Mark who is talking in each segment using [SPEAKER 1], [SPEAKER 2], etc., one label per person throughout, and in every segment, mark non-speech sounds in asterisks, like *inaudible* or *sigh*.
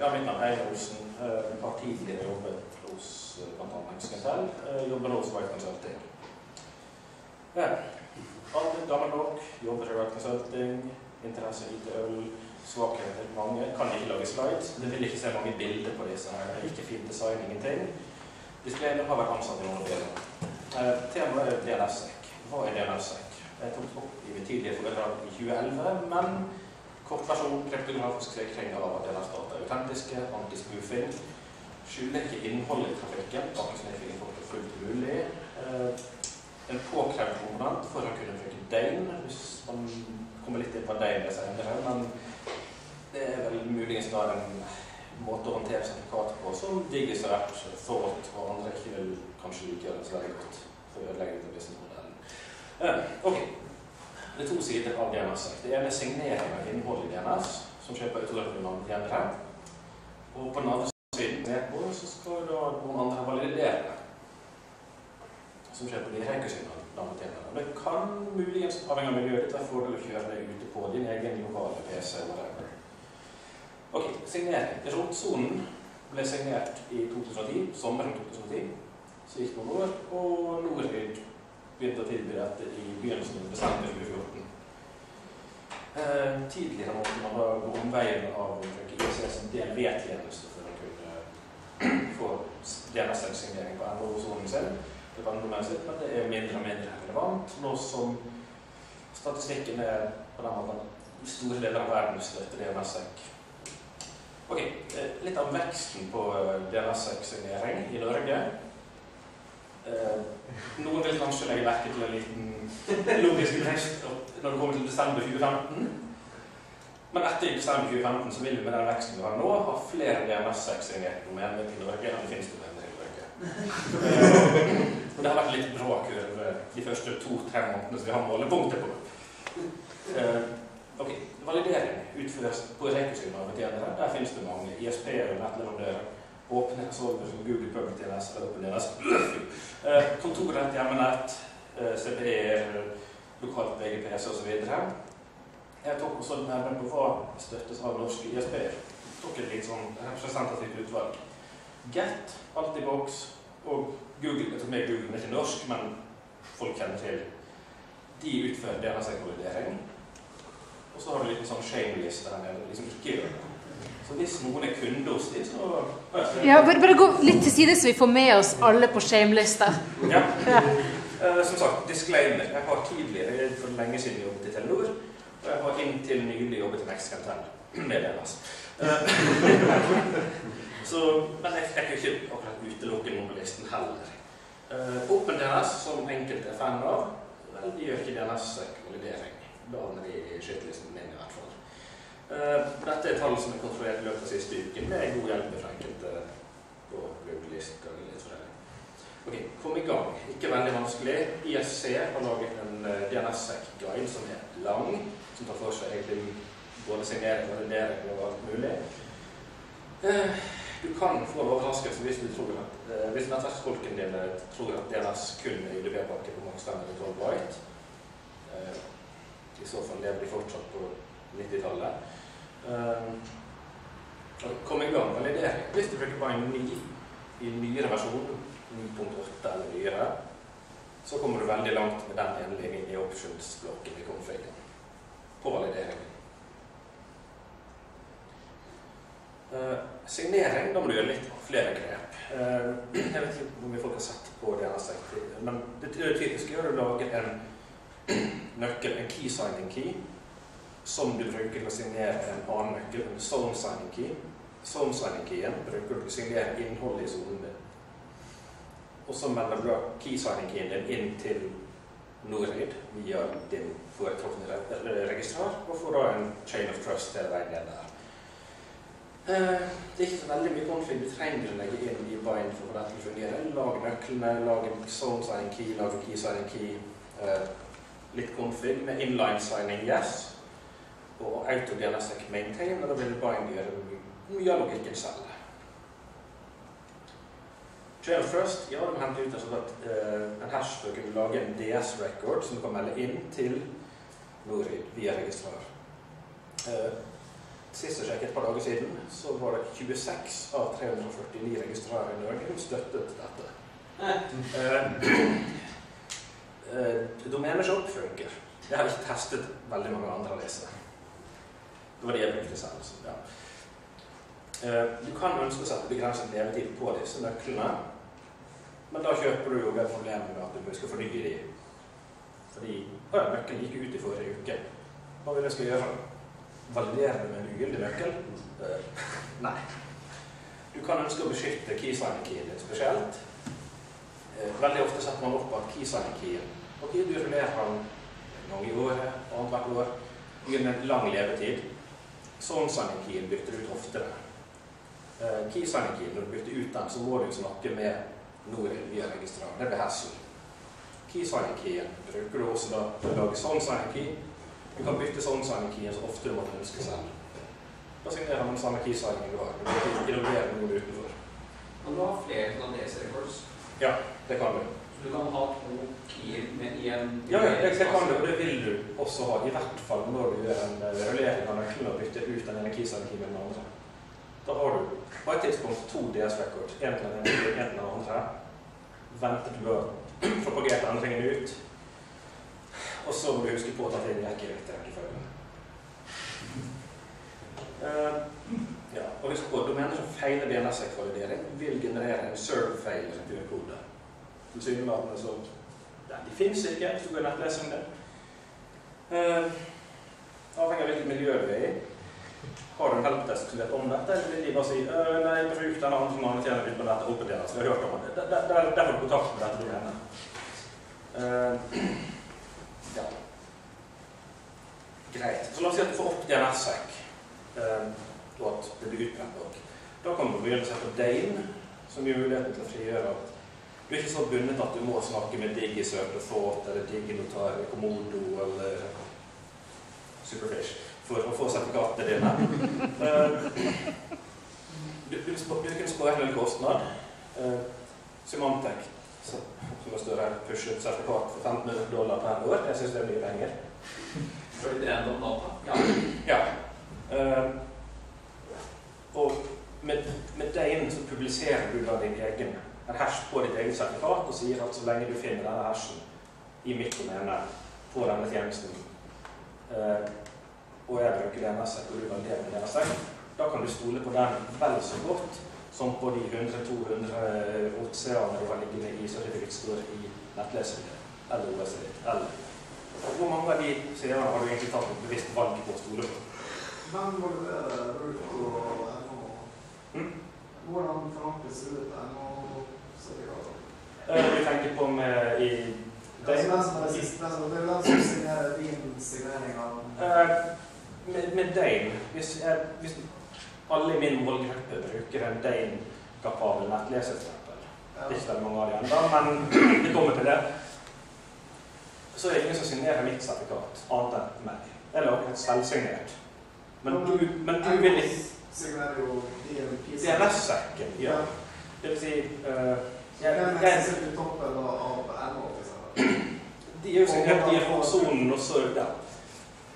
[SPEAKER 1] Ja, mitt navn er Einar Olsen. Jeg har tidligere jobbet hos bl.a. Excantel. Jobber også White Consulting. Ja. Alle damer nok, jobber i Consulting. Interesse i øl. Svakheter mange. Kan ikke lage slides. Det vil ikke se mange bilder på disse. her. Ikke fin design, ingenting. Displayene har vært ansatt i noen år. Temaet er DNS-sekk. Hva er DNS-sekk? Jeg tok opp i mitt tidligere foredrag i 2011, men kortversjon kryptografisk sikring av at DNS-data er autentiske, antispoofing, skjuler ikke innholdet i trafikken, bakgrunnsnedfilling er fullt mulig, eh, en påkrevd komponent for å kunne bruke Dane, hvis man kommer litt inn på Dane senere, men det er vel muligens da en måte å håndtere sertifikat på som DigiCert, Thought og andre ikke vil kanskje utgjøre så veldig godt for å ødelegge businessmodellen. Eh, ok. Det er to sider av DNS. Det ene er signering av innholdet i DNS, som skjer på autoritære gjenre. Og på den andre siden nedpå så skal da noen andre validere som skjer på de navnetjenerne. Det kan muligens, avhengig av miljøet være fordel å kjøre det ute på din egen lokale PC. Whatever. Ok, signering. Rotsonen ble signert i 2010, sommeren 2010. Så gikk det noen år, og Norrid begynte å tilby dette i begynnelsen av desember 2014. Eh, tidligere måtte man da gå omveien av å bruke IC som DNV-tjeneste for å kunne få DNS-signering på NO-sonen sin. Det var noe sitt, men det er mindre og mindre relevant nå som statistikken er på den måten store deler av verden støtter DNS-sekk. Ok, eh, Litt av veksten på DNS-sekk-signering i Norge. Eh, noen vil kanskje legge merke til en liten logisk rest når det kommer til desember 2015. Men etter desember 2015 så vil vi med den veksten vi har nå, ha flere DNS-sekk-signerte domener til Norge enn det finnes domener i Norge. Eh, og det har vært litt bråk over de første to-tre månedene som vi har målepunkter på. Eh, ok, Validering utføres på rekursivene av betjenere. Der finnes det mange ISP-er og nettleverandører åpne solver som Google Public DNS eller OpenDNS. Eh, kontoret, hjemmenett, eh, CPE, lokalt VGPC osv. Jeg tok også nærmere på hva støttes av norske ISP-er. Tok et litt sånn representativt utvalg. Get, Altibox og Google. Jeg tok med Google, er ikke norsk, men folk kjenner til. De utfører DNS-validering. Og så har du litt sånn shame-liste her nede. liksom ikke gjør. Så hvis noen er kunde hos dem, så
[SPEAKER 2] Ja, bare, bare gå litt til side, så vi får med oss alle på shame-lista.
[SPEAKER 1] Ja. Uh, som sagt, disclaimer. Jeg har tidligere for lenge siden jobbet i Telenor. Og jeg har inntil nylig jobbet i Mexicantel. med DNS. *laughs* Uh, så, men jeg, jeg kan ikke akkurat utelukke noen på listen heller. Uh, OpenDNS, som enkelte er fan av, vel, de gjør ikke DNS-validering. Da havner de i skytelisten min, i hvert fall. Uh, dette er tall som er kontrollert i løpet av siste uken, med god hjelp fra enkelte på Google-list og litt forskjellig. Ok, Kom i gang. Ikke veldig vanskelig. ISC har laget en uh, DNS-guide som er lang, som tar for seg egentlig både signering, og validering og alt mulig. Du kan få en overraskelse hvis du tror at hvis nettverksfolkene dine tror at DNS kun er IDB-pakke på maks 512 byte. Uh, I så fall lever de fortsatt på 90-tallet. Uh, kom i gang med validering. Hvis du bruker bare ny i nyere versjon, 9.8 eller nyere, så kommer du veldig langt med den ene linjen i optionsblokken i konfigen på validering. Uh, signering, da må du gjøre litt flere grep. Uh, jeg vet ikke hvor mye folk har sett på det, men det typiske er å lage en *clears throat* nøkkel, en key signing key, som du bruker til å signere en annen nøkkel, en zone signing key. Zone signing keyen bruker du til å signere innholdet i sonen din. Og så melder du key signing keyen din inn til Norid via din foretrukne registrar, og får da en chain of trust hele veien ned der. Uh, det er ikke så veldig mye config du trenger å legge inn i bind for å få dette til å fungere. Lag nøklene, lag en zone signing key, lag en key signing key. Uh, litt config med inline signing yes og auto DNSSEC maintain, og da vil bind gjøre mye av logikken selv. Trail first, ja, de henter hente ut altså at, uh, en hash å kunne lage en DS-record som du kan melde inn til Norid via registrar. Uh, sist jeg sjekket et par dager siden, så var det 26 av 349 registrarer i Norge som støttet dette. Uh, eh, Domeneshop funker. Jeg har ikke testet veldig mange andre av disse. Det var det jeg brukte selv. Så, ja. Eh, Du kan ønske å sette begrenset levetid på disse nøklene, men da kjøper du jo det problemet med at du skal fornye de. Fordi å ja, nøkkelen gikk ut i forrige uke. Hva vil jeg skal gjøre? Validere med en ugyldig nøkkel? Eh, *laughs* Nei. Du kan ønske å beskytte keysigning-keyen litt spesielt. Eh, Veldig ofte setter man opp at keysigning-keyen Ok, du rullerer den en gang i året, annethvert år. Gir den en lang levetid. Sånn-signing-keyen bytter ut hoftene. Eh, Keysigning-keyen, når du bytter ut den, så må du snakke med Noril via registrar. Det blir hassle. Keysigning-keyen bruker du også da til å lage sånn-signing-key. Du kan bytte sånn-signing-keyen så ofte du måtte ønske selv. Da signerer man samme keysigningen du har. Du kan ikke involvere noen utenfor.
[SPEAKER 3] Kan du ha flere Finlandese records?
[SPEAKER 1] Det kan du.
[SPEAKER 3] Du kan ha to keyer med i en
[SPEAKER 1] Ja, ja, det, det kan du, og det vil du også ha. I hvert fall når du gjør en eh, rullering av nøkkelen og bytter ut den ene keysigning-keyen med den andre. Da har du på et tidspunkt to DS-records. En til den ene, en til den andre. Venter du har *clears throat* propagert endringen ut. Og så må du huske på å ta til rekke i riktig rekkefølge. Uh, ja, og husk på, domener som feiler DNS-ekvalidering, vil generere en serve-fail returkode. Tilsynelatende så ja, De fins ikke, hvis du går i nettlesing det. Uh, avhengig av hvilket miljø du er i. Har du en helpdesk som vet om dette, eller vil de bare si «Øh, nei, bruk den andre anerkjenner litt på dette, oppe deres, vi har hørt om det. Der, får du kontakt med dette problemet. Uh, ja. Greit. Så la oss si at du får opp DNS-sekk, uh, og at det blir utbrent nok. Da kan du begynne å se på Dane, som gir muligheten til å frigjøre du er ikke så bundet at du må snakke med DigiSert og Thought eller DigiNotar eller Komodo eller Superfish for å få sertifikatene dine. Eh, du, du, spare en kostnad. Uh, Symantec, som det står her, pushet sertifikat for 1500 dollar per år. Jeg syns det er mye penger.
[SPEAKER 3] Fordi det er random data? Ja.
[SPEAKER 1] Ja. Uh, og med, med inn så publiserer du da din egen en hash på ditt eget sertifikat og sier at så lenge du finner denne hashen i mitt domene på denne tjenesten, eh, og jeg bruker DNS-sekk og du validerer med DNS-sekk, da kan du stole på den vel så godt som på de 100-200 oceaner du har liggende i certificate store i nettleseren din, eller OS-et ditt, eller Hvor mange av de seerne har du egentlig tatt et bevisst valg på å stole på?
[SPEAKER 4] Hvem Root og NO?
[SPEAKER 1] Mm.
[SPEAKER 4] Hvordan forankres ut NO-sertifikater?
[SPEAKER 1] Eh, Du tenker på med i
[SPEAKER 4] Altså, den som er sist, den som, er som signerer din signering av
[SPEAKER 1] Eh, med, med Dane hvis, hvis alle i min målgruppe bruker en Dane-kapabel nettleser, for eksempel. Det er ikke veldig mange av de ennå, men det kommer til det. Så er det ingen som signerer mitt sertifikat, annet enn meg. Jeg lager et selvsignert. Men du, men du vil ikke
[SPEAKER 4] signerer jo din
[SPEAKER 1] DNS-sekken, ja. Det vil si eh, jeg,
[SPEAKER 4] Den
[SPEAKER 1] jeg,
[SPEAKER 4] sitter i toppen av NO.
[SPEAKER 1] De er jo signert i informasjonen, og så ja.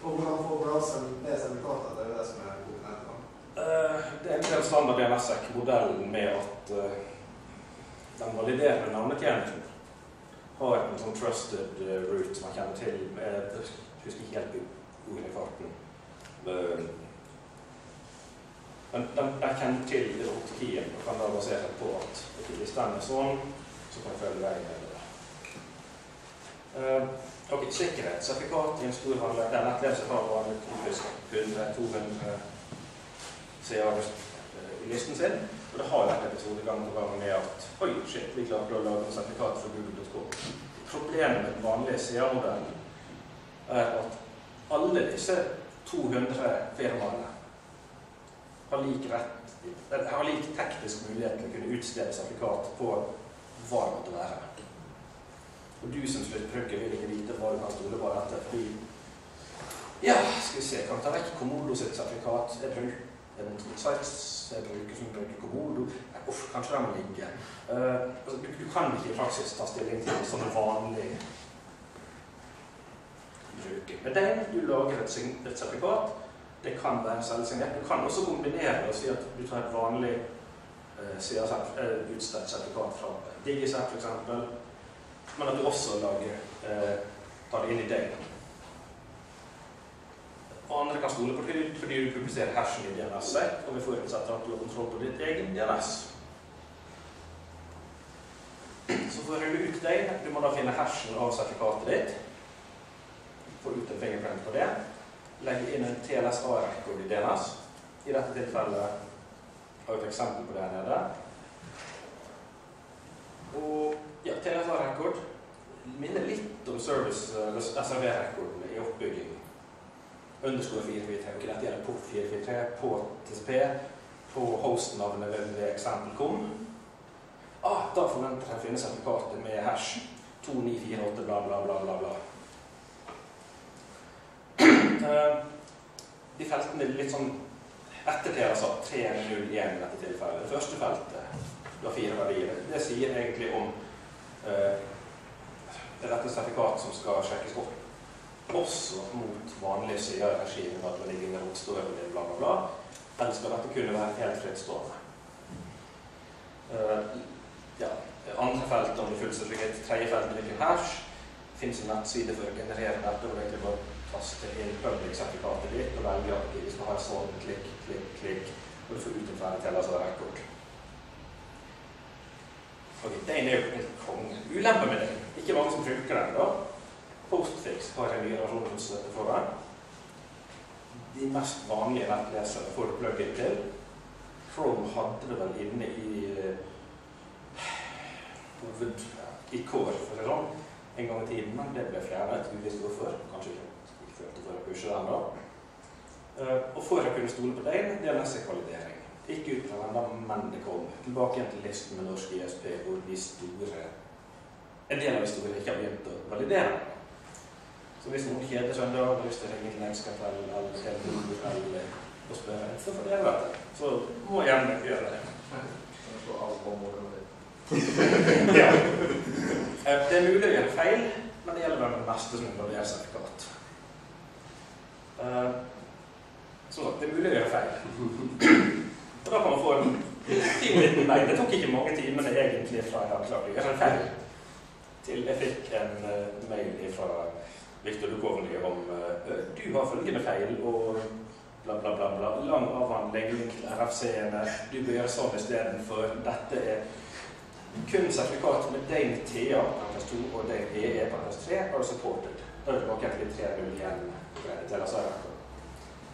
[SPEAKER 4] Og hvordan får browseren det sertifikatet? Det er det som er komponenten.
[SPEAKER 1] Uh, Det er egentlig en standard DNS-modellen med at uh, den validerende navnetjenesten har en sånn trusted eh, route som man kjenner til. Jeg husker ikke helt ordene i farten. Men de, de kjenner til hierarkiet og kan da basere på at hvis den er sånn, så kan jeg følge veien nedover. Uh, ok, sikkerhet. Sertifikat i en stor handel. Der nettleser har bare 100-200 CA i listen sin. Og det har vært episode gang på gang med at oi, shit, vi klarte å lage en sertifikat for google.com. Problemet med den vanlige CA-modellen er at alle disse 200 firmaene har lik rett, har lik teknisk mulighet til å kunne utstede sertifikat på hva det måtte være. Og du som sluttbruker vil ikke vite hva du kan stole på dette, fordi Ja, skal vi se, kan ta vekk Komodo sitt sertifikat. Jeg bruker en sites jeg bruker som bruker Komodo. Uff, kanskje den må ligge. Uh, altså, du, du kan ikke i praksis ta stilling til sånn vanlig bruker. Men det er du lager et, et sertifikat Det kan være selvsignert. Du kan også kombinere og si at du tar et vanlig eh, eh, utstedt sertifikat fra Digisert f.eks., men at du også lager, eh, tar det inn i deg. Andre kan stole på det fordi du publiserer hashen i DNS-sekk, og vi forutsetter at du har kontroll på ditt egen DNS. Så å rulle ut deg, du må da finne hashen av sertifikatet ditt. Få ut en fingerprint på det. Legge inn en TLSA-record i DNS. I dette tilfellet har vi et eksempel på det her nede. Og ja, TLSA-record minner litt om service eller SRV-rekorden i oppbygging. Underscore 443, ok, dette gjelder port 443 på TCP, på hostnavnet www.eksempel.com. Ah, da forventer jeg å finne sertifikatet med hash 2948 bla, bla, bla, bla, bla. Eh, De feltene er litt sånn etter TLSA 301 i dette tilfellet. Det første feltet, du har fire verdier. Det sier egentlig om eh, det er dette sertifikat som skal sjekkes opp. Også mot vanlige regimet, at det ligger under rotstøvel, bla, bla, bla. Eller skal dette kunne være helt frittstående? Uh, ja, andre felt om det fullsertifikat, tredje felt hvilken hash. Finnes en nettside for å generere dette, du egentlig bare taster inn public-sertifikatet ditt og velger at vi skal ha en sånn klikk, klikk, klikk, og du får ut en ferdig tillatelse av rekord. Ok, den er jo helt konge. Ulempe med den, ikke mange som bruker den da. Postfix har en ny versjon som støtter for den. De mest vanlige nettlesere får du plug-in til. Chrome hadde det vel inne i eh, hoved i kår, for å si det sånn, en gang i tiden, men det ble fjernet. Uvisst hvorfor. Kanskje ikke følte for å pushe den da. Og for å kunne stole på deg, det er neste kvalidering. Ikke ut fra den, men det kom. Tilbake igjen til listen med norsk ISP, hvor de store en del av historien ikke har begynt å validere. Så hvis noen kjeder seg en dag og har lyst til å ringe til Nextcartel eller Telenor eller og spørre, så får dere vite det. Så må gjerne gjøre det. *laughs* ja. Eh, Det er mulig å gjøre feil, men det gjelder vel det meste som involverer sertifikat. Eh, Som sagt, det er mulig å gjøre feil. *laughs* Og da kan man få en fin liten vei. Det tok ikke mange timene egentlig fra jeg har klart å gjøre en feil, til jeg fikk en eh, mail fra Viktor Dukovny om eh, du har følgende feil og bla, bla, bla. bla. Lang avhandling, til RFC-ene. Du bør gjøre sånn istedenfor. Dette er kun sertifikat med Dane TA parentes 2 og Dane EE parentes 3 are supported. Da er det tilbake til de 3 igjen. Til altså,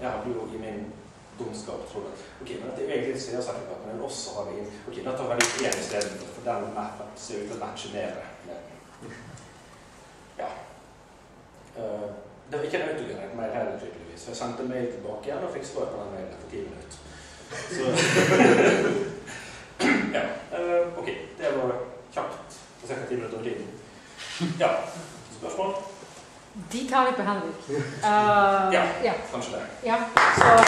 [SPEAKER 1] jeg hadde jo i min dumskap trodd at ok, men dette er egentlig et CA-sertifikat, men også har vi Ok, tar vi litt én stedet. for den mappen ser ut til å matche mer med. Ja. Uh, det var ikke en autogenerert mail heller, tydeligvis. Jeg sendte mail tilbake igjen og fikk svar på den mailen etter ti minutter. Så *laughs* Ja. Uh, ok, det var kjapt. Ca. ti minutter over tiden. Ja. Spørsmål?
[SPEAKER 2] De tar vi på Henrik. Uh, *laughs*
[SPEAKER 1] Ja.
[SPEAKER 2] ja.
[SPEAKER 1] Kanskje det.
[SPEAKER 2] ja. Så